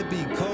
that be cold.